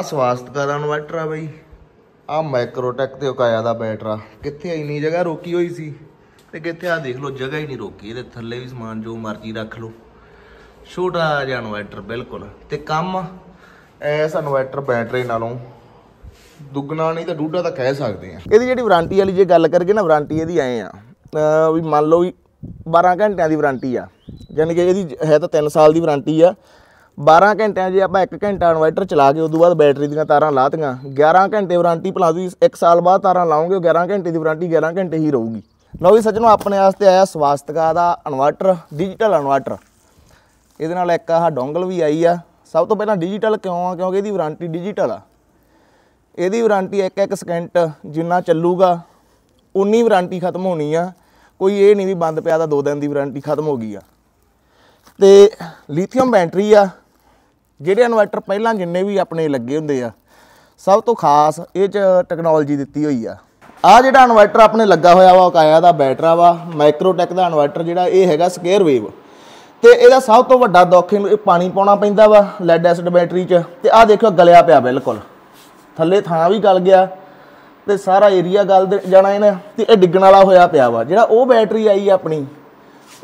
ਆ ਸਵਾਸਤਕਾ ਦਾ ਇਨਵਰਟਰ ਆ ਬਈ। ਆ ਮਾਈਕਰੋਟੈਕ ਤੇ ਉਕਾਇਆ ਦਾ ਬੈਟਰਾ ਕਿੱਥੇ ਇੰਨੀ ਜਗ੍ਹਾ ਰੋਕੀ ਹੋਈ ਸੀ। ਤੇ ਕਿੱਥੇ ਆ? ਦੇਖ ਲਓ, ਜਗ੍ਹਾ ਹੀ ਨਹੀਂ ਰੋਕੀ। ਇਹਦੇ ਥੱਲੇ ਵੀ ਸਮਾਨ, ਜੋ ਮਰਜ਼ੀ ਰੱਖ ਲਓ। ਛੋਟਾ ਜਿਹਾ ਇਨਵਰਟਰ ਬਿਲਕੁਲ। ਤੇ ਕੰਮ ਐਸ ਇਨਵਰਟਰ ਬੈਟਰੀ ਨਾਲੋਂ ਦੁੱਗਣਾ ਨਹੀਂ ਤਾਂ ਡੂਢਾ ਤਾਂ ਕਹਿ ਸਕਦੇ ਆ। ਇਹਦੀ ਜਿਹੜੀ ਵਾਰੰਟੀ ਵਾਲੀ ਜੇ ਗੱਲ ਕਰੀਏ ਨਾ ਵਾਰੰਟੀ ਇਹਦੀ ਐ ਆ। ਵੀ ਮੰਨ ਲਓ ਵੀ 12 ਘੰਟਿਆਂ ਦੀ ਵਾਰੰਟੀ ਆ। ਯਾਨੀ ਕਿ ਇਹਦੀ ਹੈ ਤਾਂ 3 ਸਾਲ ਦੀ ਵਾਰੰਟੀ ਆ। 12 ਘੰਟਿਆਂ ਜੇ ਆਪਾਂ 1 ਘੰਟਾ ਇਨਵਰਟਰ ਚਲਾ ਕੇ ਉਦੋਂ ਬਾਅਦ ਬੈਟਰੀ ਦੀਆਂ ਤਾਰਾਂ ਲਾਤੀਆਂ 11 ਘੰਟੇ ਵਾਰੰਟੀ ਭਲਾ ਤੁਸੀਂ 1 ਸਾਲ ਬਾਅਦ ਤਾਰਾਂ ਲਾਓਗੇ 11 ਘੰਟੇ ਦੀ ਵਾਰੰਟੀ 11 ਘੰਟੇ ਹੀ ਰਹੂਗੀ। ਲਓ ਵੀ ਸੱਜਣੋ, ਆਪਣੇ ਵਾਸਤੇ ਆਇਆ ਸਵਾਸਤਕਾ ਦਾ ਇਨਵਰਟਰ ਡਿਜੀਟਲ ਇਨਵਰਟਰ। ਇਹਦੇ ਨਾਲ ਇੱਕ ਆਹ ਡੋਂਗਲ ਵੀ ਆਈ ਆ। ਸਭ ਤੋਂ ਪਹਿਲਾਂ ਡਿਜੀਟਲ ਕਿਉਂ ਆ? ਕਿਉਂਕਿ ਇਹਦੀ ਵਾਰੰਟੀ ਡਿਜੀਟਲ ਆ। ਇਹਦੀ ਵਾਰੰਟੀ ਇੱਕ ਇੱਕ ਸਕਿੰਟ ਜਿੰਨਾ ਚੱਲੂਗਾ, ਉਨੀ ਵਾਰੰਟੀ ਖਤਮ ਹੋਣੀ ਆ। ਕੋਈ ਇਹ ਨਹੀਂ ਵੀ ਬੰਦ ਪਿਆ ਤਾਂ ਦੋ ਦਿਨ ਦੀ ਵਾਰੰਟੀ ਖਤਮ ਹੋ ਗਈ ਆ। ਤੇ ਲਿਥੀਅਮ ਬੈਟਰੀ ਆ। ਜਿਹੜੇ ਇਨਵਰਟਰ ਪਹਿਲਾਂ ਜਿੰਨੇ ਵੀ ਆਪਣੇ ਲੱਗੇ ਹੁੰਦੇ ਆ, ਸਭ ਤੋਂ ਖਾਸ ਇਹ ਚ ਟੈਕਨੋਲੋਜੀ ਦਿੱਤੀ ਹੋਈ ਆ। ਆ ਜਿਹੜਾ ਇਨਵਰਟਰ ਆਪਣੇ ਲੱਗਾ ਹੋਇਆ ਵਾ ਕਾਇਆ ਦਾ ਬੈਟਰਾ ਵਾ ਮਾਈਕਰੋਟੈਕ ਦਾ ਇਨਵਰਟਰ ਜਿਹੜਾ, ਇਹ ਹੈਗਾ ਸਕੇਅਰ ਵੇਵ ਤੇ ਇਹਦਾ ਸਭ ਤੋਂ ਵੱਡਾ ਦੁੱਖ ਇਹਨੂੰ, ਇਹ ਪਾਣੀ ਪਾਉਣਾ ਪੈਂਦਾ ਵਾ ਲੈਡ ਐਸਿਡ ਬੈਟਰੀ 'ਚ। ਤੇ ਆਹ ਦੇਖੋ ਗਲਿਆ ਪਿਆ ਬਿਲਕੁਲ। ਥੱਲੇ ਥਾਂ ਵੀ ਗਲ ਗਿਆ, ਤੇ ਸਾਰਾ ਏਰੀਆ ਗਲ ਦੇ- ਜਾਣਾ ਇਹਨੇ, ਤੇ ਇਹ ਡਿੱਗਣ ਵਾਲਾ ਹੋਇਆ ਪਿਆ ਵਾ। ਜਿਹੜਾ ਉਹ ਬੈਟਰੀ ਆਈ ਆਪਣੀ,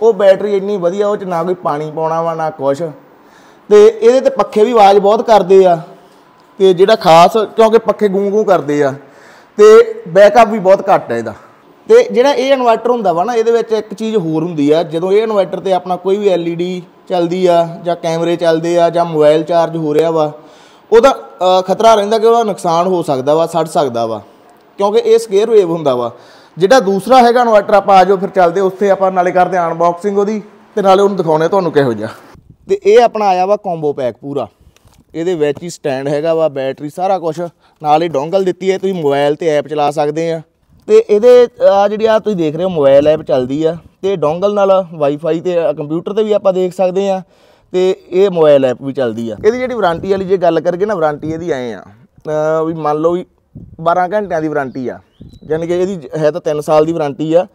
ਉਹ ਬੈਟਰੀ ਇੰਨੀ ਵਧੀਆ, ਉਹ ਚ ਨਾ ਕੋਈ ਪਾਣੀ ਪਾਉਣਾ ਵਾ, ਨਾ ਕੁਛ। ਤੇ ਇਹਦੇ ਤੇ ਪੱਖੇ ਵੀ ਆਵਾਜ਼ ਬਹੁਤ ਕਰਦੇ ਆ ਤੇ ਜਿਹੜਾ ਖਾਸ ਕਿਉਂਕਿ ਪੱਖੇ ਗੂੰ ਗੂੰ ਕਰਦੇ ਆ ਤੇ ਬੈਕਅਪ ਵੀ ਬਹੁਤ ਘੱਟ ਹੈ ਇਹਦਾ। ਤੇ ਜਿਹੜਾ ਇਹ ਇਨਵਰਟਰ ਹੁੰਦਾ ਵਾ ਨਾ, ਇਹਦੇ ਵਿੱਚ ਇੱਕ ਚੀਜ਼ ਹੋਰ ਹੁੰਦੀ ਆ, ਜਦੋਂ ਇਹ ਇਨਵਰਟਰ ਤੇ ਆਪਣਾ ਕੋਈ ਵੀ LED ਚੱਲਦੀ ਆ ਜਾਂ ਕੈਮਰੇ ਚੱਲਦੇ ਆ ਜਾਂ ਮੋਬਾਈਲ ਚਾਰਜ ਹੋ ਰਿਹਾ ਵਾ, ਉਹਦਾ ਖਤਰਾ ਰਹਿੰਦਾ ਕਿ ਉਹਦਾ ਨੁਕਸਾਨ ਹੋ ਸਕਦਾ ਵਾ, ਸੜ ਸਕਦਾ ਵਾ। ਕਿਉਂਕਿ ਇਹ ਸਕੇਅਰ ਵੇਵ ਹੁੰਦਾ ਵਾ। ਜਿਹੜਾ ਦੂਸਰਾ ਹੈਗਾ ਇਨਵਰਟਰ ਆਪਾਂ ਆ ਜਾਓ, ਫਿਰ ਚੱਲਦੇ ਉੱਥੇ ਆਪਾਂ ਨਾਲੇ ਕਰਦੇ ਅਨਬਾਕਸਿੰਗ ਉਹਦੀ ਤੇ ਨਾਲੇ ਉਹਨੂੰ ਦਿਖਾਉਣੇ ਤੁਹਾਨੂੰ ਕਿਹੋ ਜਿਹਾ। ਤੇ ਇਹ ਆਪਣਾ ਆਇਆ ਵਾ ਕੰਬੋ ਪੈਕ ਪੂਰਾ। ਇਹਦੇ ਵਿੱਚ ਹੀ ਸਟੈਂਡ ਹੈਗਾ ਵਾ ਬੈਟਰੀ ਸਾਰਾ ਕੁਝ ਨਾਲ ਹੀ ਡੋਂਗਲ ਦਿੱਤੀ ਹੈ, ਤੁਸੀਂ ਮੋਬਾਈਲ ਤੇ ਐਪ ਚਲਾ ਸਕਦੇ ਆ। ਤੇ ਇਹਦੇ, ਆ ਜਿਹੜੀ ਆ ਤੁਸੀਂ ਦੇਖ ਰਹੇ ਹੋ ਮੋਬਾਈਲ ਐਪ ਚੱਲਦੀ ਆ। ਤੇ ਡੋਂਗਲ ਨਾਲ ਵਾਈਫਾਈ ਤੇ ਕੰਪਿਊਟਰ ਤੇ ਵੀ ਆਪਾਂ ਦੇਖ ਸਕਦੇ ਆ। ਤੇ ਇਹ ਮੋਬਾਈਲ ਐਪ ਵੀ ਚੱਲਦੀ ਆ। ਇਹਦੀ ਜਿਹੜੀ ਵਾਰੰਟੀ ਵਾਲੀ ਜੇ ਗੱਲ ਕਰੀਏ ਨਾ ਵਾਰੰਟੀ ਇਹਦੀ ਐ ਆ। ਵੀ ਮੰਨ ਲਓ ਵੀ 12 ਘੰਟਿਆਂ ਦੀ ਵਾਰੰਟੀ ਆ। ਯਾਨੀ ਕਿ ਇਹਦੀ ਹੈ ਤਾਂ 3 ਸਾਲ ਦੀ ਵਾਰੰਟੀ ਆ।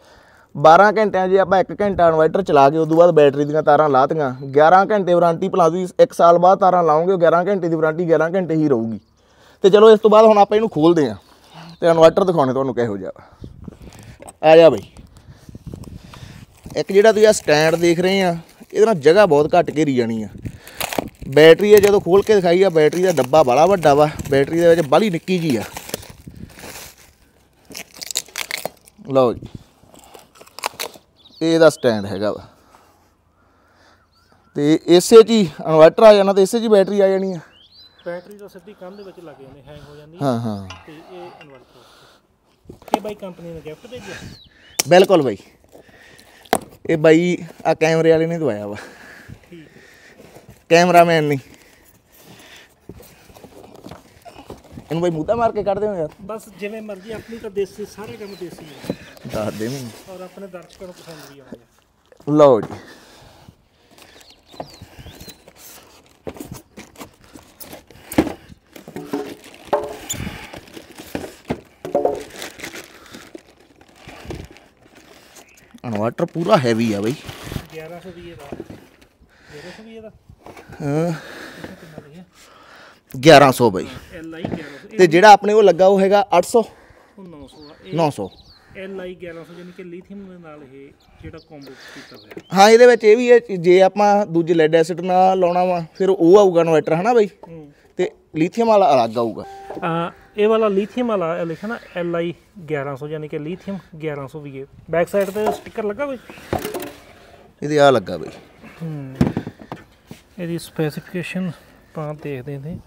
12 ਘੰਟਿਆਂ ਜੇ ਆਪਾਂ 1 ਘੰਟਾ ਇਨਵਰਟਰ ਚਲਾ ਕੇ ਉਦੋਂ ਬਾਅਦ ਬੈਟਰੀ ਦੀਆਂ ਤਾਰਾਂ ਲਾਤੀਆਂ। 11 ਘੰਟੇ ਵਾਰੰਟੀ ਭਲਾ ਤੁਸੀਂ 1 ਸਾਲ ਬਾਅਦ ਤਾਰਾਂ ਲਾਓਗੇ 11 ਘੰਟੇ ਦੀ ਵਾਰੰਟੀ 11 ਘੰਟੇ ਹੀ ਰਹੂਗੀ। ਤੇ ਚਲੋ ਇਸ ਤੋਂ ਬਾਅਦ ਹੁਣ ਆਪਾਂ ਇਹਨੂੰ ਖੋਲਦੇ ਆਂ ਤੇ ਇਨਵਰਟਰ ਦਿਖਾਉਣੇ ਤੁਹਾਨੂੰ ਕਿਹੋ ਜਿਹਾ ਆ ਜਾ ਬਈ। ਇੱਕ ਜਿਹੜਾ ਤੁਸੀਂ ਆ ਸਟੈਂਡ ਦੇਖ ਰਹੇ ਆ, ਇਹਦੇ ਨਾਲ ਜਗ੍ਹਾ ਬਹੁਤ ਘੱਟ ਘੇਰੀ ਜਾਣੀ ਆ। ਬੈਟਰੀ ਹੈ ਜਦੋਂ ਖੋਲ ਕੇ ਦਿਖਾਈ ਆ, ਬੈਟਰੀ ਦਾ ਡੱਬਾ ਬੜਾ ਵੱਡਾ ਵਾ, ਬੈਟਰੀ ਦੇ ਵਿੱਚ ਬਾਲੀ ਨਿੱਕੀ ਜੀ ਆ। ਲਓ ਜੀ। ਇਹਦਾ ਸਟੈਂਡ ਹੈਗਾ ਵਾ। ਤੇ ਇਸੇ ਹੀ ਇਨਵਰਟਰ ਆ ਜਾਣਾ ਤੇ ਇਸੇ ਹੀ ਬੈਟਰੀ ਆ ਜਾਣੀ ਆ। ਬੈਟਰੀ ਤਾਂ ਸਿੱਧੀ ਕੰਧ ਵਿੱਚ ਲੱਗ ਜਾਂਦੀ ਹੈਂਗ ਹੋ ਜਾਂਦੀ ਹਾਂ ਹਾਂ। ਤੇ ਇਹ ਇਨਵਰਟਰ ਇਹ ਬਾਈ ਕੰਪਨੀ ਨੇ ਗਿਫਟ ਭੇਜਿਆ? ਬਿਲਕੁਲ ਬਾਈ। ਇਹ ਬਾਈ ਆ ਕੈਮਰੇ ਵਾਲੇ ਨੇ ਦਵਾਇਆ ਵਾ। ਕੈਮਰਾਮੈਨ ਨਹੀਂ ਇਹਨੂੰ ਬਾਈ ਮੁੱਦਾ ਮਾਰ ਕੇ ਕੱਢਦੇ ਹੋ ਯਾਰ। ਬਸ ਜਿਵੇਂ ਮਰਜ਼ੀ ਆਪਣੀ ਤਾਂ ਦੇਸੀ ਸਾਰੇ ਕੰਮ ਦੇਸੀ ਹੈ ਦੱਸ ਦੇ ਮੈਨੂੰ। ਔਰ ਆਪਣੇ ਦਰਸ਼ਕਾਂ ਨੂੰ ਪਸੰਦ ਵੀ ਆਉਂਦੇ ਆ। ਲਓ ਜੀ। ਇਨਵਰਟਰ ਪੂਰਾ ਹੈਵੀ ਆ ਬਈ। 1100 ਵੀ ਇਹਦਾ 1100 ਵੀ ਇਹਦਾ ਹਾਂ। 1100 ਬਈ। ਐਲ ਆਈ 1100 ਤੇ ਜਿਹੜਾ ਆਪਣੇ ਉਹ ਲੱਗਾ ਉਹ ਹੈਗਾ 800 ਉਹ 900 ਆ। ਇਹ 900 ਆਈ 1100 ਯਾਨੀ ਕਿ ਲਿਥੀਅਮ ਦੇ ਨਾਲ ਇਹ ਜਿਹੜਾ ਕੰਬੋ ਕੀਤਾ ਹੋਇਆ। ਹਾਂ ਇਹਦੇ ਵਿੱਚ ਇਹ ਵੀ ਹੈ ਜੇ ਆਪਾਂ ਦੂਜੇ ਲੈਡ ਐਸਿਡ ਨਾਲ ਲਾਉਣਾ ਵਾ ਫਿਰ ਉਹ ਆਊਗਾ ਇਨਵਰਟਰ ਹਨਾ ਬਈ? ਤੇ ਲਿਥੀਅਮ ਵਾਲਾ ਅਲੱਗ ਆਊਗਾ। ਆ ਇਹ ਵਾਲਾ ਲਿਥੀਅਮ ਵਾਲਾ ਇਹ ਲਿਖਿਆ ਨਾ ਐਲ ਆਈ 1100 ਯਾਨੀ ਕਿ ਲਿਥੀਅਮ 1100 ਵੀ ਹੈ। ਬੈਕ ਸਾਈਡ ਤੇ ਸਟicker ਲੱਗਾ ਕੋਈ ਇਹਦੇ ਆ ਲੱਗਾ ਬਈ। ਇਹਦੀ ਸਪੈਸੀਫਿਕੇਸ਼ਨ ਆਪਾਂ ਦੇਖਦੇ ਹਾਂ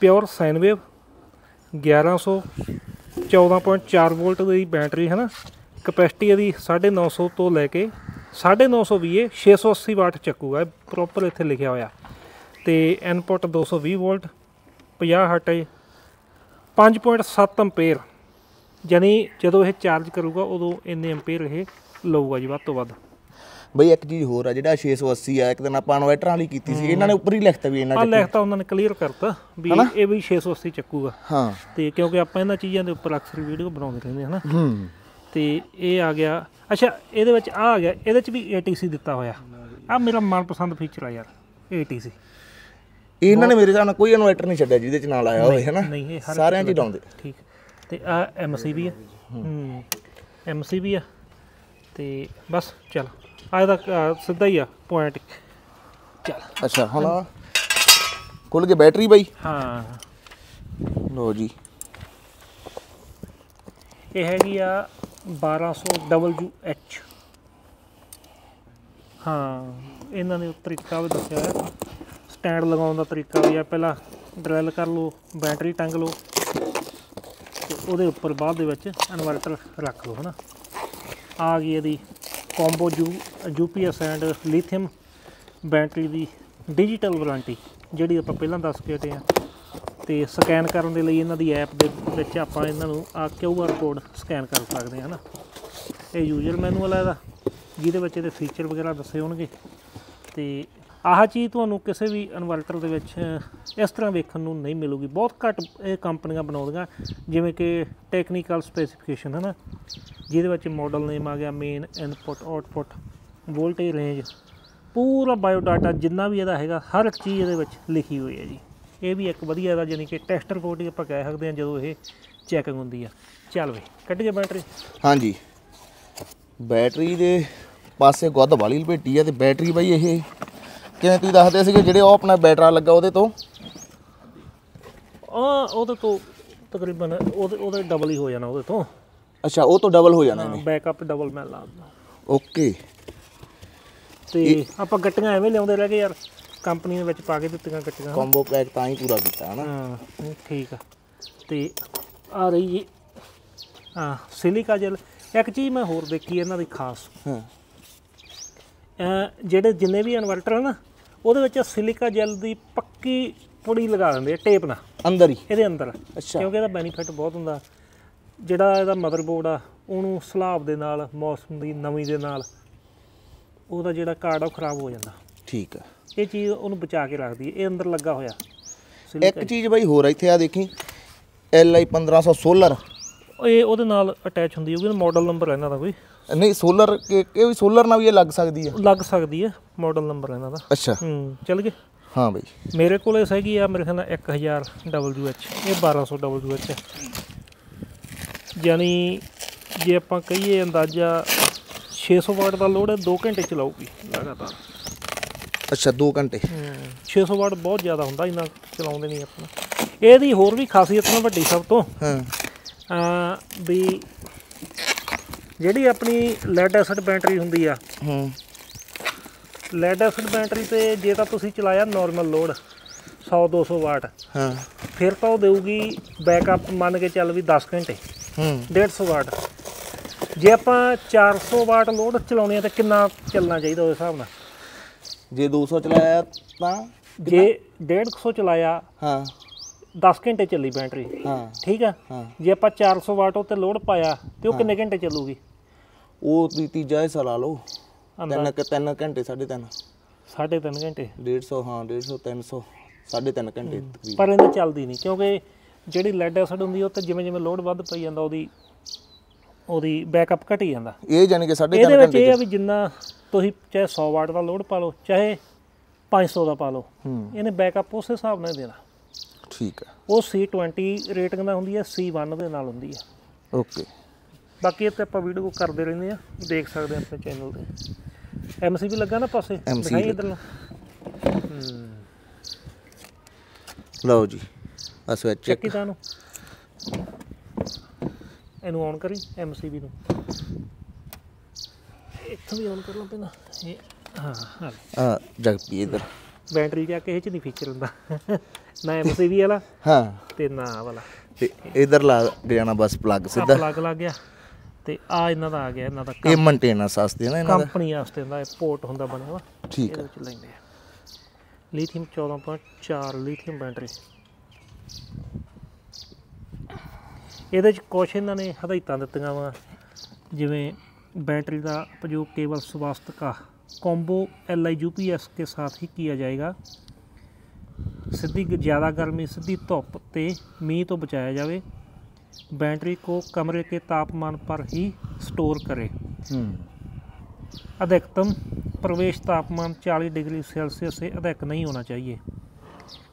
ਪਿਓਰ ਸਾਈਨ ਵੇਵ 1100 14.4 ਵੋਲਟ ਦੀ ਬੈਟਰੀ ਹੈ ਨਾ ਕਪੈਸਿਟੀ ਇਹਦੀ 950 ਤੋਂ ਲੈ ਕੇ 950 ਵੀ ਇਹ 680 ਵਾਟ ਚੱਕੂਗਾ ਪ੍ਰੋਪਰ ਇੱਥੇ ਲਿਖਿਆ ਹੋਇਆ। ਤੇ ਇਨਪੁਟ 220 ਵੋਲਟ 50 ਹਰਟ 5.7 ਐਂਪੀਅਰ ਯਾਨੀ ਜਦੋਂ ਇਹ ਚਾਰਜ ਕਰੂਗਾ, ਉਦੋਂ ਇੰਨੇ ਐਂਪੀਅਰ ਇਹ ਲਊਗਾ ਜੀ ਵੱਧ ਤੋਂ ਵੱਧ। ਬਈ ਇੱਕ ਚੀਜ਼ ਹੋਰ ਆ ਜਿਹੜਾ 680 ਆ ਇੱਕ ਦਿਨ ਆਪਾਂ ਇਨਵਰਟਰਾਂ ਵਾਲੀ ਕੀਤੀ ਸੀ ਇਹਨਾਂ ਨੇ ਉੱਪਰ ਹੀ ਲਿਖਤਾ ਵੀ ਇਹਨਾਂ ਆ ਲਿਖਤਾ ਉਹਨਾਂ ਨੇ ਕਲੀਅਰ ਕਰਤਾ ਵੀ ਇਹ ਵੀ 680 ਚੱਕੂਗਾ। ਹਾਂ। ਤੇ ਕਿਉਂਕਿ ਆਪਾਂ ਇਹਨਾਂ ਚੀਜ਼ਾਂ ਦੇ ਉੱਪਰ ਅਕਸਰ ਵੀਡੀਓ ਬਣਾਉਂਦੇ ਰਹਿੰਦੇ ਹਨਾ। ਹੂੰ। ਤੇ ਇਹ ਆ ਗਿਆ। ਅੱਛਾ ਇਹਦੇ ਵਿੱਚ ਆ ਆ ਗਿਆ ਇਹਦੇ ਚ ਵੀ ATC ਦਿੱਤਾ ਹੋਇਆ। ਆ ਮੇਰਾ ਮਨਪਸੰਦ ਫੀਚਰ ਆ ਯਾਰ ATC ਇਹਨਾਂ ਨੇ ਮੇਰੇ ਹਿਸਾਬ ਨਾਲ ਕੋਈ ਇਨਵਰਟਰ ਨਹੀਂ ਛੱਡਿਆ ਜਿਹਦੇ ਚ ਨਾਲ ਆਇਆ ਹੋਵੇ ਹੈਨਾ? ਨਹੀਂ ਇਹ ਹਰ ਸਾਰਿਆਂ 'ਚ ਹੀ ਲਾਉਂਦੇ। ਠੀਕ। ਤੇ ਆ ਐਮਸੀਬੀ ਆ। ਹੂੰ। ਐਮਸੀਬੀ ਆ। ਤੇ ਬਸ ਚੱਲ। ਆ ਇਹਦਾ ਅਹ, ਸਿੱਧਾ ਹੀ ਆ ਪੁਆਇੰਟ ਚੱਲ। ਅੱਛਾ ਹੁਣ ਆਹ ਖੁੱਲ ਕੇ ਬੈਟਰੀ ਬਾਈ? ਹਾਂ। ਲੋ ਜੀ। ਇਹ ਹੈਗੀ ਆ 1200 WH ਹਾਂ ਇਹਨਾਂ ਨੇ ਤਰੀਕਾ ਵੀ ਦੱਸਿਆ ਹੈ ਸਟੈਂਡ ਲਗਾਉਣ ਦਾ ਤਰੀਕਾ ਵੀ ਆ। ਪਹਿਲਾਂ ਡਰੈਲ ਕਰ ਲਓ ਬੈਟਰੀ ਟੰਗ ਲਓ। ਤੇ ਉਹਦੇ ਉੱਪਰ ਬਾਅਦ ਦੇ ਵਿੱਚ ਇਨਵਰਟਰ ਰੱਖ ਲਓ ਹਨਾ। ਆ ਗਈ ਇਹਦੀ combo U UPS and lithium battery the digital warranty ਜਿਹੜੀ ਆਪਾਂ ਪਹਿਲਾਂ ਦੱਸ ਕੇ ਹਟੇ ਆ। ਤੇ ਸਕੈਨ ਕਰਨ ਦੇ ਲਈ ਇਹਨਾਂ ਦੀ ਐਪ ਦੇ ਵਿੱਚ ਆਪਾਂ ਇਹਨਾਂ ਨੂੰ ਆ ਕਿਊਆਰ ਕੋਡ ਸਕੈਨ ਕਰ ਸਕਦੇ ਹਾਂ ਨਾ ਇਹ ਯੂਜ਼ਰ ਮੈਨੂਅਲ ਹੈ ਇਹਦਾ, ਜਿਹਦੇ ਵਿੱਚ ਇਹਦੇ ਫੀਚਰ ਵਗੈਰਾ ਦੱਸੇ ਹੋਣਗੇ। ਤੇ ਆਹ ਚੀਜ਼ ਤੁਹਾਨੂੰ ਕਿਸੇ ਵੀ ਇਨਵਰਟਰ ਦੇ ਵਿੱਚ ਇਸ ਤਰ੍ਹਾਂ ਵੇਖਣ ਨੂੰ ਨਹੀਂ ਮਿਲੂਗੀ। ਬਹੁਤ ਘੱਟ ਇਹ ਕੰਪਨੀਆਂ ਬਣਾਉਂਦੀਆਂ, ਜਿਵੇਂ ਕਿ ਟੈਕਨੀਕਲ ਸਪੈਸੀਫਿਕੇਸ਼ਨ ਹੈ ਨਾ ਜਿਹਦੇ ਵਿੱਚ ਮਾਡਲ ਨੇਮ ਆ ਗਿਆ main input output voltage range ਪੂਰਾ ਬਾਇਓ ਡਾਟਾ ਜਿੰਨਾ ਵੀ ਇਹਦਾ ਹੈਗਾ, ਹਰ ਇੱਕ ਚੀਜ਼ ਇਹਦੇ ਵਿੱਚ ਲਿਖੀ ਹੋਈ ਹੈ ਜੀ। ਇਹ ਵੀ ਇੱਕ ਵਧੀਆ ਇਹਦਾ ਯਾਨੀ ਕਿ ਟੈਸਟ ਰਿਪੋਰਟ ਹੀ ਆਪਾਂ ਕਹਿ ਸਕਦੇ ਹਾਂ, ਜਦੋਂ ਇਹ ਚੈਕਿੰਗ ਹੁੰਦੀ ਆ। ਚੱਲ ਵੇ ਕੱਢ ਕੇ ਬੈਟਰੀ ਹਾਂਜੀ। ਬੈਟਰੀ ਦੇ ਪਾਸੇ ਗੁੱਦ ਵਾਲੀ ਲਪੇਟੀ ਆ ਤੇ ਬੈਟਰੀ ਬਾਈ ਇਹ ਕਿਵੇਂ ਤੁਸੀਂ ਦੱਸਦੇ ਸੀਗੇ ਜਿਹੜੇ ਉਹ ਆਪਣਾ ਬੈਟਰਾ ਲੱਗਾ ਉਹਦੇ ਤੋਂ? ਆ ਉਹਦੇ ਤੋਂ ਤਕਰੀਬਨ ਉਹਦੇ ਉਹਦੇ ਡਬਲ ਹੀ ਹੋ ਜਾਣਾ ਉਹਦੇ ਤੋਂ। ਅੱਛਾ ਉਹ ਤੋਂ ਡਬਲ ਹੋ ਜਾਣਾ ਇਹਨੇ। ਬੈਕਅਪ ਡਬਲ ਮੈਂ ਲਾ ਦਿੰਦਾ। ਓਕੇ। ਤੇ ਆਪਾਂ ਗੱਟੀਆਂ ਐਵੇਂ ਲਿਆਉਂਦੇ ਰਹਿ ਗਏ ਯਾਰ ਕੰਪਨੀ ਦੇ ਵਿੱਚ ਪਾ ਕੇ ਦਿੱਤੀਆਂ ਗੱਟੀਆਂ। ਕੰਬੋ ਪੈਕ ਤਾਂ ਹੀ ਪੂਰਾ ਕੀਤਾ ਹਨਾ? ਹਾਂ ਠੀਕ ਆ। ਤੇ ਆ ਰਹੀ ਜੀ ਹਾਂ ਸਿਲਿਕਾ ਜੈਲ ਇੱਕ ਚੀਜ਼ ਮੈਂ ਹੋਰ ਦੇਖੀ ਇਹਨਾਂ ਦੀ ਖਾਸ। ਹਾਂ। ਜਿਹੜੇ ਜਿੰਨੇ ਵੀ ਇਨਵਰਟਰ ਹਨ ਉਹਦੇ ਵਿੱਚ ਸਿਲਿਕਾ ਜੈਲ ਦੀ ਪੱਕੀ ਪੁੜੀ ਲਗਾ ਦਿੰਦੇ ਆ ਟੇਪ ਨਾਲ। ਅੰਦਰ ਹੀ? ਇਹਦੇ ਅੰਦਰ। ਅੱਛਾ। ਕਿਉਂਕਿ ਇਹਦਾ ਬੈਨੀਫਿਟ ਬਹੁਤ ਹੁੰਦਾ। ਜਿਹੜਾ ਇਹਦਾ ਮਦਰਬੋਰਡ ਆ ਉਹਨੂੰ ਸਲਾਬ ਦੇ ਨਾਲ ਮੌਸਮ ਦੀ ਨਮੀ ਦੇ ਨਾਲ ਉਹਦਾ ਜਿਹੜਾ ਕਾਰਡ ਆ ਉਹ ਖਰਾਬ ਹੋ ਜਾਂਦਾ। ਠੀਕ ਆ। ਇਹ ਚੀਜ਼ ਉਹਨੂੰ ਬਚਾ ਕੇ ਰੱਖਦੀ ਹੈ। ਇਹ ਅੰਦਰ ਲੱਗਾ ਹੋਇਆ। ਇੱਕ ਚੀਜ਼ ਬਾਈ ਹੋਰ ਇੱਥੇ ਆ ਦੇਖੀ। LI 1500 solar. ਇਹ ਉਹਦੇ ਨਾਲ ਅਟੈਚ ਹੁੰਦੀ ਹੋਊਗੀ ਮਾਡਲ ਨੰਬਰ ਇਹਨਾਂ ਦਾ ਕੋਈ। ਨਹੀਂ ਸੋਲਰ ਇਹ ਵੀ ਸੋਲਰ ਨਾਲ ਵੀ ਇਹ ਲੱਗ ਸਕਦੀ ਆ ਲੱਗ ਸਕਦੀ ਹੈ ਮਾਡਲ ਨੰਬਰ ਇਹਨਾਂ ਦਾ। ਅੱਛਾ। ਹੂੰ ਚੱਲ ਗਏ। ਹਾਂ ਬਾਈ। ਮੇਰੇ ਕੋਲ ਇਸ ਹੈਗੀ ਆ ਮੇਰੇ ਖਿਆਲ ਨਾਲ 1000 WH ਇਹ 1200 WH ਹੈ। ਯਾਨੀ ਜੇ ਆਪਾਂ ਕਹੀਏ ਅੰਦਾਜ਼ਾ 600 ਵਾਟ ਦਾ ਲੋਡ ਹੈ 2 ਘੰਟੇ ਚਲਾਊਗੀ ਲਗਾਤਾਰ। ਅੱਛਾ 2 ਘੰਟੇ। ਹੂੰ 600 ਵਾਟ ਬਹੁਤ ਜ਼ਿਆਦਾ ਹੁੰਦਾ ਇੰਨਾ ਚਲਾਉਂਦੇ ਨਹੀਂ ਆਪਣਾ ਇਹਦੀ ਹੋਰ ਵੀ ਖਾਸੀਅਤ ਨਾ ਵੱਡੀ ਸਭ ਤੋਂ। ਹਾਂ। ਵੀ ਜਿਹੜੀ ਆਪਣੀ ਲੈਡ ਐਸਿਡ ਬੈਟਰੀ ਹੁੰਦੀ ਆ ਹੂੰ। ਲੈਡ ਐਸਿਡ ਬੈਟਰੀ ਤੇ ਜੇ ਤਾਂ ਤੁਸੀਂ ਚਲਾਇਆ ਨਾਰਮਲ ਲੋਡ 100 200 ਵਾਟ ਹਾਂ। ਫਿਰ ਤਾਂ ਉਹ ਦੇਊਗੀ ਬੈਕਅਪ ਮੰਨ ਕੇ ਚੱਲ ਵੀ 10 ਘੰਟੇ ਹੂੰ। 150 ਵਾਟ। ਜੇ ਆਪਾਂ 400 ਵਾਟ ਲੋਡ ਚਲਾਉਣੀ ਆ ਤਾਂ ਕਿੰਨਾ ਚੱਲਣਾ ਚਾਹੀਦਾ ਉਸ ਹਿਸਾਬ ਨਾਲ? ਜੇ 200 ਚਲਾਇਆ ਤਾਂ ਜੇ 150 ਚਲਾਇਆ ਹਾਂ। 10 ਘੰਟੇ ਚੱਲੀ ਬੈਟਰੀ। ਹਾਂ। ਠੀਕ ਆ? ਹਾਂ। ਜੇ ਆਪਾਂ 400 ਵਾਟ ਉੱਤੇ ਲੋਡ ਪਾਇਆ ਤੇ ਉਹ ਕਿੰਨੇ ਘੰਟੇ ਚੱਲੂਗੀ? ਉਹ ਤੀ- ਤੀਜਾ ਹਿੱਸਾ ਲਾ ਲਓ। ਤਿੰਨ ਕੁ- ਤਿੰਨ ਘੰਟੇ ਸਾਢੇ ਤਿੰਨ। 3.5 ਘੰਟੇ। 150 ਹਾਂ 150 300 ਸਾਢੇ ਤਿੰਨ ਘੰਟੇ ਤਕਰੀਬਨ। ਪਰ ਇਹਨੇ ਚੱਲਦੀ ਨਹੀਂ ਕਿਉਂਕਿ ਜਿਹੜੀ ਲੈਡ ਐਸਿਡ ਹੁੰਦੀ ਉਹ ਤੇ ਜਿਵੇਂ ਜਿਵੇਂ ਲੋਡ ਵੱਧ ਪਈ ਜਾਂਦਾ ਉਹਦੀ ਉਹਦੀ ਬੈਕਅਪ ਘਟੀ ਜਾਂਦਾ। ਇਹ ਜਾਨੀ ਕਿ ਸਾਢੇ ਇਹਦੇ ਤਿੰਨ ਵਿੱਚ ਘੰਟੇ ਇਹ ਆ ਵੀ ਜਿੰਨਾ ਤੁਸੀਂ ਚਾਹੇ 100 ਵਾਟ ਦਾ ਲੋਡ ਪਾ ਲਓ ਚਾਹੇ 500 ਦਾ ਪਾ ਲਓ ਹੂੰ। ਇਹਨੇ ਬੈਕਅਪ ਉਸ ਹਿਸਾਬ ਨਾਲ ਹੀ ਦੇਣਾ। ਠੀਕ ਹੈ। ਉਹ C20 ਰੇਟਿੰਗ ਦਾ ਹੁੰਦੀ ਹੈ C1 ਦੇ ਨਾਲ ਹੁੰਦੀ ਹੈ। ਓਕੇ ਬਾਕੀ ਇਹ ਤੇ ਆਪਾਂ ਵੀਡੀਓ ਕਰਦੇ ਰਹਿੰਦੇ ਆ ਦੇਖ ਸਕਦੇ ਆ ਆਪਣੇ ਚੈਨਲ ਤੇ। MCB ਲੱਗਾ ਨਾ ਪਾਸੇ? ਦਿਖਾਈ ਇਧਰ? ਲਓ ਜੀ ਆ ਸਵਿਚ ਚੱਕੀ ਤਾਂ ਨੂੰ। ਇਹਨੂੰ ਔਨ ਕਰੀ MCB ਨੂੰ। ਇੱਥੋਂ ਵੀ ਔਨ ਕਰ ਲਾਂ ਪਹਿਲਾਂ। ਇਹ ਹਾਂ ਹਾਂ। ਆ ਜਗ ਪੀ ਇਧਰ। ਬੈਟਰੀ ਜਾ ਕੇ ਇਹ ਚ ਨਹੀਂ ਫੀਚਰ ਹੁੰਦਾ। ਨਾ MCB ਵਾਲਾ ਹਾਂ ਤੇ ਨਾ ਆਹ ਵਾਲਾ ਤੇ ਇਧਰ ਲਾ ਜਾਣਾ ਬਸ ਪਲੱਗ ਆ ਸਿੱਧਾ ਪਲੱਗ ਲੱਗ ਗਿਆ ਤੇ ਆ ਇਹਨਾਂ ਦਾ ਆ ਗਿਆ ਇਹਨਾਂ ਦਾ ਇਹ ਮੇਨਟੇਨੈਂਸ ਵਾਸਤੇ ਨਾ ਇਹਨਾਂ ਦਾ ਕੰਪਨੀ ਵਾਸਤੇ ਦਾ ਇਹ ਪੋਰਟ ਹੁੰਦਾ ਬਣਿਆ ਵਾ ਠੀਕ ਇਹਦੇ ਹੈ ਵਿੱਚ ਲੈਂਦੇ ਆ ਲੀਥੀਅਮ 14.4 ਲੀਥੀਅਮ ਬੈਟਰੀ ਇਹਦੇ ਚ ਕੁਛ ਇਹਨਾਂ ਨੇ ਹਦਾਇਤਾਂ ਦਿੱਤੀਆਂ ਵਾ ਜਿਵੇਂ बैटरी का उपयोग केवल स्वास्थ्य का कॉम्बो एल आई यूपीएस के साथ ही किया जाएगा ਸਿੱਧੀ ਜ਼ਿਆਦਾ ਗਰਮੀ ਸਿੱਧੀ ਧੁੱਪ ਤੇ ਮੀਂਹ ਤੋਂ ਬਚਾਇਆ ਜਾਵੇ बैटरी को कमरे के तापमान पर ही स्टोर करें ਹੂੰ अधिकतम प्रवेश तापमान 40 डिग्री सेल्सियस से अधिक नहीं होना चाहिए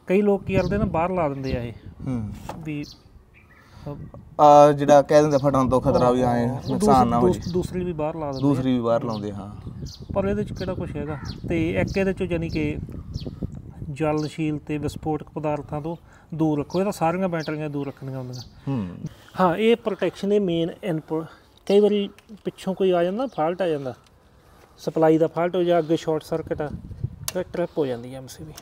ਕਈ ਲੋਕ ਕੀ ਕਰਦੇ ਨੇ ਬਾਹਰ ਲਾ ਦਿੰਦੇ ਆ ਇਹ ਹੂੰ ਵੀ ਅਹ, ਆ ਜਿਹੜਾ ਕਹਿ ਦਿੰਦੇ ਫਟਣ ਤੋਂ ਖਤਰਾ ਵੀ ਆਏ ਨੁਕਸਾਨ ਨਾ ਹੋ ਜੇ ਦੂਸ- ਦੂਸਰੀ ਵੀ ਬਾਹਰ ਲਾ ਦਿੰਦੇ ਦੂਸਰੀ ਵੀ ਬਾਹਰ ਲਾਉਂਦੇ ਹਾਂ ਪਰ ਇਹਦੇ ਚ ਕਿਹੜਾ ਕੁਝ ਹੈਗਾ ਤੇ ਇੱਕ ਇਹਦੇ ਚ ਯਾਨੀ ਕਿ ਜਲਨਸ਼ੀਲ ਤੇ ਵਿਸਫੋਟਕ ਪਦਾਰਥਾਂ ਤੋਂ ਦੂਰ ਰੱਖੋ। ਇਹ ਤਾਂ ਸਾਰੀਆਂ ਬੈਟਰੀਆਂ ਦੂਰ ਰੱਖਣੀਆਂ ਹੁੰਦੀਆਂ। ਹੂੰ। ਹਾਂ ਇਹ ਪ੍ਰੋਟੈਕਸ਼ਨ ਇਹ ਮੇਨ ਇਨਪੁਟ ਕਈ ਵਾਰੀ ਪਿੱਛੋਂ ਕੋਈ ਆ ਜਾਂਦਾ ਫਾਲਟ ਆ ਜਾਂਦਾ। ਸਪਲਾਈ ਦਾ ਫਾਲਟ ਹੋ ਜਾ ਅੱਗੇ ਸ਼ਾਰਟ ਸਰਕਟ ਆ ਫਿਰ ਟ੍ਰਿਪ ਹੋ ਜਾਂਦੀ ਹੈ ਐਮਸੀਬੀ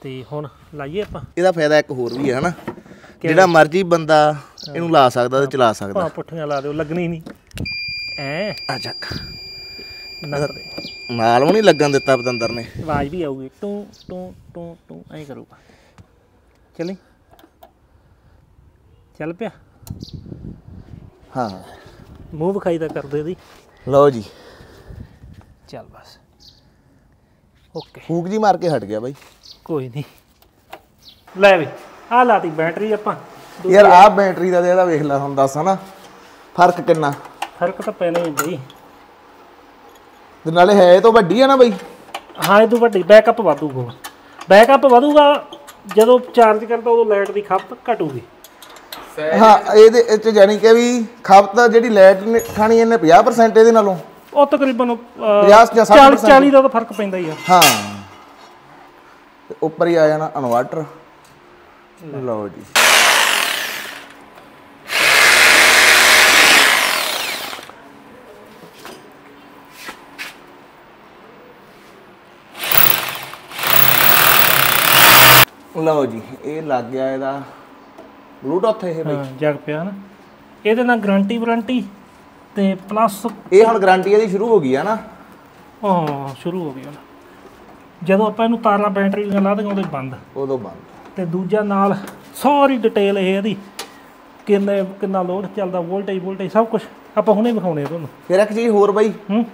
ਤੇ ਹੁਣ ਲਾਈਏ ਆਪਾਂ। ਇਹਦਾ ਫਾਇਦਾ ਇੱਕ ਹੋਰ ਵੀ ਹੈ ਹਨਾ? ਜਿਹੜਾ ਮਰਜ਼ੀ ਬੰਦਾ ਇਹਨੂੰ ਲਾ ਸਕਦਾ ਤੇ ਚਲਾ ਸਕਦਾ। ਭਾਂ ਪੁੱਠੀਆਂ ਲਾ ਦਿਓ ਲੱਗਣੀ ਨਹੀਂ। ਐ। ਆ ਚੱਕ ਨਜ਼ਰ ਦੇ। ਨਾਲ ਵੀ ਨਹੀਂ ਲੱਗਣ ਦਿੱਤਾ ਪਤੰਦਰ ਨੇ। ਆਵਾਜ਼ ਵੀ ਆਊਗੀ। ਟੂ ਟੂ ਟੂ ਟੂ ਐਂ ਕਰੂਗਾ। ਚਲੀ ਚੱਲ ਪਿਆ। ਹਾਂ। ਮੂੰਹ ਵਿਖਾਈ ਤਾਂ ਕਰ ਦੋ ਲਓ ਜੀ। ਚੱਲ ਬਸ। ਓਕੇ। ਫੂਕ ਜੀ ਮਾਰ ਕੇ ਹਟ ਗਿਆ ਬਾਈ। ਕੋਈ ਨਹੀਂ। ਲੈ ਵੀ ਆ ਲਾਤੀ ਬੈਟਰੀ ਆਪਾਂ। ਯਾਰ ਆਹ ਬੈਟਰੀ ਦਾ ਇਹਦਾ ਵੇਖ ਲੈ ਹੁਣ ਦੱਸ ਹਨਾ। ਫ਼ਰਕ ਕਿੰਨਾ? ਫ਼ਰਕ ਤਾਂ ਪੈਣਾ ਹੀ ਬਈ। ਤੇ ਨਾਲੇ ਹੈ ਤੋਂ ਵੱਡੀ ਆ ਨਾ ਬਾਈ। ਹਾਂ ਇਹ ਤੋਂ ਵੱਡੀ। ਬੈਕਅਪ ਵਧੂਗਾ। ਬੈਕਅਪ ਵਧੂਗਾ ਜਦੋਂ ਚਾਰਜ ਕਰਦਾ ਉਦੋਂ ਲਾਈਟ ਦੀ ਖਪਤ ਘਟੂਗੀ। ਹਾਂ ਇਹਦੇ ਇਹ ਚ ਜਾਨੀ ਕਿ ਵੀ ਖਪਤ ਜਿਹੜੀ ਲਾਈਟ ਨੇ ਖਾਣੀ ਇਹਨੇ 50% ਇਹਦੇ ਨਾਲੋਂ। ਉਹ ਤਕਰੀਬਨ ਅਹ, 50 ਜਾਂ 40 60% 40 ਦਾ ਤਾਂ ਫ਼ਰਕ ਪੈਂਦਾ ਹੀ ਆ। ਹਾਂ। ਤੇ ਉੱਪਰ ਹੀ ਆ ਜਾਣਾ ਇਨਵਰਟਰ ਲਓ ਜੀ। ਲਓ ਜੀ ਇਹ ਲੱਗ ਗਿਆ ਇਹਦਾ ਬਲੂਟੁੱਥ ਇਹ ਬਈ। ਜਗ ਪਿਆ ਨਾ। ਇਹਦੇ ਨਾਲ ਗਾਰੰਟੀ ਵਾਰੰਟੀ ਤੇ ਪਲੱਸ ਇਹ ਹੁਣ ਗਾਰੰਟੀ ਇਹਦੀ ਸ਼ੁਰੂ ਹੋ ਗਈ ਆ ਨਾ। ਹਾਂ ਸ਼ੁਰੂ ਹੋ ਗਈ ਹੁਣ ਜਦੋਂ ਆਪਾਂ ਇਹਨੂੰ ਤਾਰਾਂ ਬੈਟਰੀ ਦੀਆਂ ਲਾ ਹੀ ਬੰਦ। ਉਦੋਂ ਬੰਦ। ਤੇ ਦੂਜਾ ਨਾਲ ਸਾਰੀ ਡਿਟੇਲ ਇਹ ਇਹਦੀ ਕਿੰਨੇ ਕਿੰਨਾ ਲੋਡ ਚੱਲਦਾ ਵੋਲਟੇਜ ਵੋਲਟੇਜ ਸਭ ਕੁਝ ਆਪਾਂ ਹੁਣੇ ਵਿਖਾਉਣੇ ਆ ਤੁਹਾਨੂੰ। ਫਿਰ ਇੱਕ ਚੀਜ਼ ਹੋਰ ਬਈ। ਹੂੰ।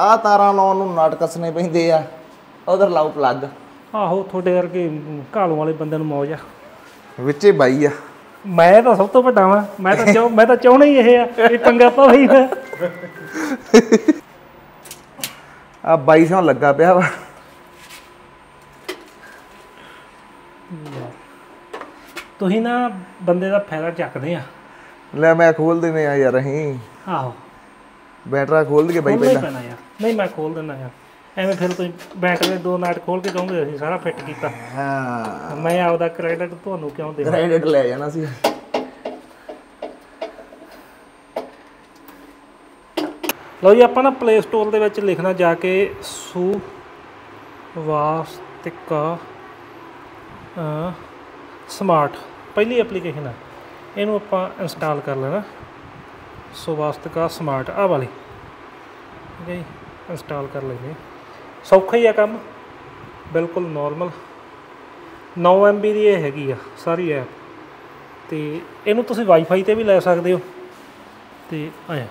ਆਹ ਤਾਰਾਂ ਲਾਉਣ ਨੂੰ ਨਟ ਕੱਸਣੇ ਪੈਂਦੇ ਆ। ਉਧਰ ਲਾਓ ਪਲੱਗ ਆਹੋ ਤੁਹਾਡੇ ਵਰਗੇ ਘਾਲੋਂ ਵਾਲੇ ਬੰਦੇ ਨੂੰ ਮੌਜ ਆ। ਵਿੱਚੇ ਬਾਈ ਆ। ਮੈਂ ਤਾਂ ਸਭ ਤੋਂ ਵੱਡਾ ਵਾਂ। ਮੈਂ ਤਾਂ ਚਾਹ ਮੈਂ ਤਾਂ ਚਾਹਣਾ ਹੀ ਇਹ ਆ ਇਹ ਪੰਗਾ ਪਾ ਹੀ ਮੈਂ। ਆ ਬਾਈ ਸੌ ਲੱਗਾ ਪਿਆ ਵਾ। ਤੁਸੀਂ ਨਾ ਬੰਦੇ ਦਾ ਫਾਇਦਾ ਚੱਕਦੇ ਆ। ਲੈ ਮੈਂ ਖੋਲ ਦਿੰਨੇ ਆ ਯਾਰ ਅਸੀਂ। ਆਹੋ। ਬੈਟਰਾ ਖੋਲ ਦਈਏ ਬਾਈ ਪਹਿਲਾਂ। ਨਹੀਂ ਮੈਂ ਖੋਲ ਦਿੰਦਾ ਯਾਰ। ਐਵੇਂ ਫਿਰ ਤੁਸੀਂ ਬੈਂਕ ਦੇ ਦੋ ਨਾਟ ਖੋਲ ਕੇ ਕਹੋਗੇ ਅਸੀਂ ਸਾਰਾ ਫਿੱਟ ਕੀਤਾ। ਹਾਂ। ਮੈਂ ਆਪਦਾ ਕ੍ਰੈਡਿਟ ਤੁਹਾਨੂੰ ਕਿਉਂ ਦੇਵਾਂ? ਕ੍ਰੈਡਿਟ ਲੈ ਜਾਣਾ ਸੀ। ਲਓ ਜੀ ਆਪਾਂ ਨਾ ਪਲੇ ਸਟੋਰ ਦੇ ਵਿੱਚ ਲਿਖਣਾ ਜਾ ਕੇ ਸੂ ਵਾਸਤਿਕਾ ਸਮਾਰਟ ਪਹਿਲੀ ਐਪਲੀਕੇਸ਼ਨ ਹੈ ਇਹਨੂੰ ਆਪਾਂ ਇੰਸਟਾਲ ਕਰ ਲੈਣਾ। ਸੁਵਾਸਤਿਕਾ ਸਮਾਰਟ ਆ ਵਾਲੀ। ਠੀਕ ਹੈ ਜੀ ਇੰਸਟਾਲ ਕਰ ਲੈਂਦੇ ਹਾਂ। ਸੌਖਾ ਹੀ ਆ ਕੰਮ। ਬਿਲਕੁਲ ਨਾਰਮਲ 9 MB ਦੀ ਇਹ ਹੈਗੀ ਆ ਸਾਰੀ ਐਪ ਤੇ ਇਹਨੂੰ ਤੁਸੀਂ ਵਾਈਫਾਈ ਤੇ ਵੀ ਲੈ ਸਕਦੇ ਹੋ। ਤੇ ਆਇਆ।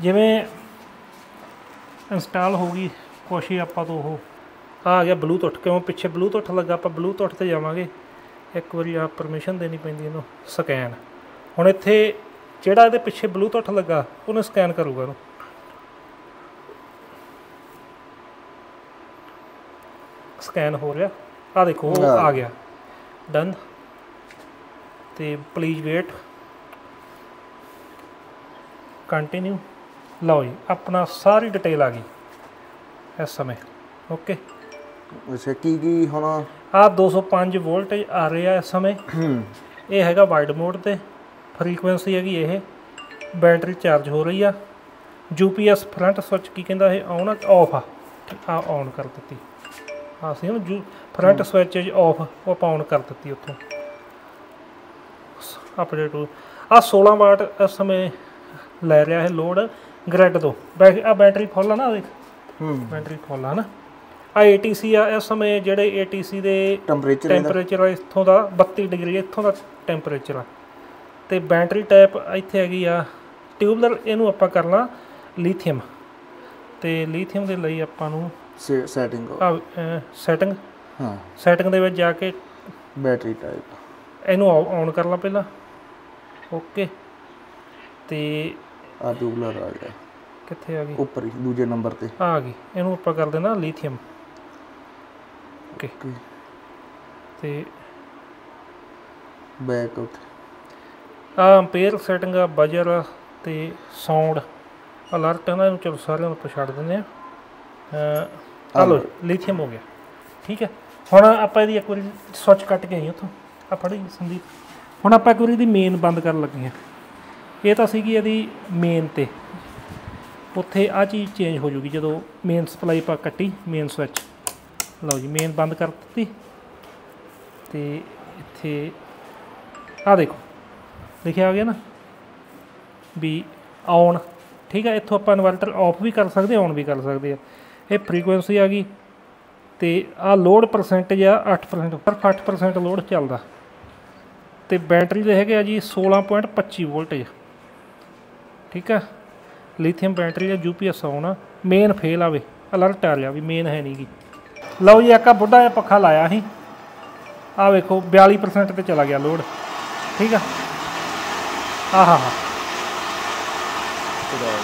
ਜਿਵੇਂ ਇੰਸਟਾਲ ਹੋ ਗਈ, ਕੁਛ ਹੀ ਆਪਾਂ ਤੋਂ ਉਹ ਆ ਗਿਆ ਬਲੂਟੁੱਥ ਕਿਉਂ? ਪਿੱਛੇ ਬਲੂਟੁੱਥ ਲੱਗਾ, ਆਪਾਂ ਬਲੂਟੁੱਥ ਤੇ ਜਾਵਾਂਗੇ। ਇੱਕ ਵਾਰੀ ਆ ਪਰਮਿਸ਼ਨ ਦੇਣੀ ਪੈਂਦੀ ਇਹਨੂੰ ਸਕੈਨ ਹੁਣ ਇੱਥੇ ਜਿਹੜਾ ਇਹਦੇ ਪਿੱਛੇ ਬਲੂਟੁੱਥ ਲੱਗਾ, ਉਹਨੂੰ ਸਕੈਨ ਕਰੂਗਾ ਇਹਨੂੰ। ਸਕੈਨ ਹੋ ਰਿਹਾ। ਆ ਦੇਖੋ ਉਹ ਆ ਗਿਆ। ਡਨ ਤੇ ਪਲੀਜ਼ ਵੇਟ ਕੰਟੀਨਿਊ ਲਓ ਜੀ ਆਪਣਾ ਸਾਰੀ ਡਿਟੇਲ ਆ ਗਈ ਇਸ ਸਮੇਂ। ਓਕੇ ਅੱਛਾ ਕੀ ਕੀ ਹੁਣ? ਆ 205 ਵੋਲਟੇਜ ਆ ਰਿਹਾ ਇਸ ਸਮੇਂ। ਇਹ ਹੈਗਾ ਵਾਈਡ ਮੋਡ ਤੇ। ਫ੍ਰੀਕੁਐਂਸੀ ਹੈਗੀ ਇਹ। ਬੈਟਰੀ ਚਾਰਜ ਹੋ ਰਹੀ ਆ। ਯੂਪੀਐਸ ਫਰੰਟ ਸਵਿਚ ਕੀ ਕਹਿੰਦਾ ਇਹ? ਆਨ ਆ ਆਫ ਆ? ਆ ਆਨ ਕਰ ਦਿੱਤੀ। ਆ ਸੀ ਨਾ ਫਰੰਟ ਸਵਿਚ ਆਫ ਉਹ ਆਪਾਂ ਆਨ ਕਰ ਦਿੱਤੀ ਉੱਥੋਂ। ਅਪਡੇਟ ਆ 16 ਵਾਟ ਇਸ ਸਮੇਂ ਲੈ ਰਿਹਾ ਹੈ ਲੋਡ ਗ੍ਰਿਡ ਤੋਂ। ਆ ਬੈਟਰੀ ਫੁੱਲ ਆ ਨਾ ਦੇਖ ਹੂੰ। ਬੈਟਰੀ ਫੁੱਲ ਆ ਨਾ। ਆ ATC ਆ ਇਸ ਸਮੇਂ ਜਿਹੜੇ ATC ਦੇ ਟੈਂਪਰੇਚਰ ਟੈਂਪਰੇਚਰ ਇੱਥੋਂ ਦਾ 32 ਡਿਗਰੀ ਇੱਥੋਂ ਦਾ ਟੈਂਪਰੇਚਰ ਆ। ਤੇ ਬੈਟਰੀ ਟਾਈਪ ਇੱਥੇ ਹੈਗੀ ਆ ਟਿਊਬਲਰ ਇਹਨੂੰ ਆਪਾਂ ਕਰਨਾ ਲੀਥੀਅਮ ਤੇ ਲੀਥੀਅਮ ਦੇ ਲਈ ਆਪਾਂ ਨੂੰ ਸੈਟਿੰਗ ਆ ਸੈਟਿੰਗ? ਹਾਂ। ਸੈਟਿੰਗ ਦੇ ਵਿੱਚ ਜਾ ਕੇ ਬੈਟਰੀ ਟਾਈਪ ਇਹਨੂੰ ਆਨ ਕਰ ਲਾ ਪਹਿਲਾਂ। ਓਕੇ। ਤੇ ਆ ਟਿਊਬਲਰ ਆ ਗਿਆ। ਕਿੱਥੇ ਆ ਗਈ? ਉੱਪਰ ਹੀ ਦੂਜੇ ਨੰਬਰ ਤੇ। ਆ ਗਈ। ਇਹਨੂੰ ਆਪਾਂ ਕਰ ਦੇਣਾ ਲੀਥੀਅਮ। ਓਕੇ। ਤੇ ਬੈਕ ਉੱਥੇ ਆ ਅੰਪੇਅਰ ਸੈਟਿੰਗ ਆ ਬਜਰ ਤੇ ਸਾਊਂਡ ਅਲਰਟ ਹੈ ਨਾ ਇਹਨੂੰ ਚਲੋ ਸਾਰਿਆਂ ਨੂੰ ਆਪਾਂ ਛੱਡ ਦਿੰਦੇ ਆ। ਆ ਲੋ ਲਿਥੀਅਮ ਹੋ ਗਿਆ। ਠੀਕ ਹੈ? ਹੁਣ ਆਪਾਂ ਇਹਦੀ ਇੱਕ ਵਾਰੀ ਸੁੱਚ ਕੱਟ ਕੇ ਆਈ ਉੱਥੋਂ। ਆ ਫੜੀ ਸੰਦੀਪ। ਹੁਣ ਆਪਾਂ ਇੱਕ ਵਾਰੀ ਇਹਦੀ ਮੇਨ ਬੰਦ ਕਰਨ ਲੱਗੇ ਆ ਇਹ ਤਾਂ ਸੀਗੀ ਇਹਦੀ ਮੇਨ ਤੇ। ਉੱਥੇ ਆ ਚੀਜ਼ ਚੇਂਜ ਹੋ ਜੂਗੀ ਜਦੋਂ ਮੇਨ ਸਪਲਾਈ ਆਪਾਂ ਕੱਟੀ ਮੇਨ ਸਵਿਚ ਲਓ ਜੀ ਮੇਨ ਬੰਦ ਕਰ ਦਿੱਤੀ। ਤੇ ਇੱਥੇ ਆ ਦੇਖੋ। ਲਿਖਿਆ ਆ ਗਿਆ ਨਾ? ਵੀ ਔਨ ਠੀਕ ਹੈ ਇੱਥੋਂ ਆਪਾਂ ਇਨਵਰਟਰ ਆਫ ਵੀ ਕਰ ਸਕਦੇ ਔਨ ਵੀ ਕਰ ਸਕਦੇ ਆ ਇਹ ਫ੍ਰੀਕੁਐਂਸੀ ਆ ਗਈ ਤੇ ਆ ਲੋਡ ਪਰਸੈਂਟੇਜ ਆ 8% ਸਿਰਫ 8% ਲੋਡ ਚੱਲਦਾ। ਤੇ ਬੈਟਰੀ ਦੇ ਹੈਗੇ ਆ ਜੀ 16.25 ਵੋਲਟੇਜ ਠੀਕ ਆ? ਲਿਥੀਅਮ ਬੈਟਰੀ ਦਾ ਯੂਪੀਐਸ ਆਉਣ ਆ ਮੇਨ ਫੇਲ ਆਵੇ। ਅਲਰਟ ਆ ਰਿਹਾ ਵੀ ਮੇਨ ਹੈ ਨਹੀਂਗੀ ਲਓ ਜੀ, ਇੱਕ ਬੁੱਢਾ ਜਿਹਾ ਪੱਖਾ ਲਾਇਆ ਸੀ। ਆ ਵੇਖੋ 42% ਤੇ ਚਲਾ ਗਿਆ ਲੋਡ ਠੀਕ ਆ? ਆਹਾ ਹਾ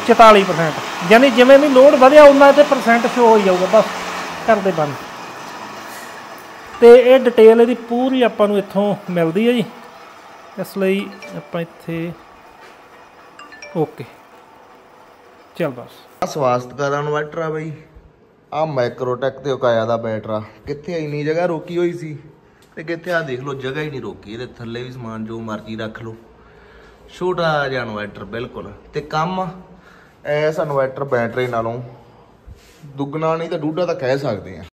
44% ਯਾਨੀ ਜਿਵੇਂ ਵੀ ਲੋਡ ਵਧਿਆ ਉਹਨਾਂ ਤੇ ਪਰਸੈਂਟ ਸ਼ੋ ਹੋਈ ਜਾਊਗਾ ਬਸ। ਕਰਦੇ ਬੰਦ। ਤੇ ਇਹ ਡਿਟੇਲ ਇਹਦੀ ਪੂਰੀ ਆਪਾਂ ਨੂੰ ਇੱਥੋਂ ਮਿਲਦੀ ਹੈ ਜੀ। ਇਸ ਲਈ ਆਪਾਂ ਇੱਥੇ ਓਕੇ। ਚੱਲ ਬਸ। ਆ ਸਵਾਸਤਕਾਰ ਇਨਵਰਟਰ ਆ ਬਈ। ਆ ਮਾਈਕਰੋਟੈਕ ਤੇ ਉਕਾਇਆ ਦਾ ਬੈਟਰਾ। ਕਿੱਥੇ ਇੰਨੀ ਜਗ੍ਹਾ ਰੋਕੀ ਹੋਈ ਸੀ। ਤੇ ਕਿੱਥੇ ਆ? ਦੇਖ ਲਓ ਜਗ੍ਹਾ ਹੀ ਨਹੀਂ ਰੋਕੀ। ਇਹਦੇ ਥੱਲੇ ਵੀ ਸਮਾਨ ਜੋ ਮਰਜ਼ੀ ਰੱਖ ਲਓ। ਛੋਟਾ ਜਿਹਾ ਇਨਵਰਟਰ, ਬਿਲਕੁਲ। ਤੇ ਕੰਮ ਐਸ ਇਨਵਰਟਰ ਬੈਟਰੀ ਨਾਲੋਂ ਦੁੱਗਣਾ ਨਹੀਂ ਤਾਂ ਡੂਢਾ ਤਾਂ ਕਹਿ ਸਕਦੇ ਆ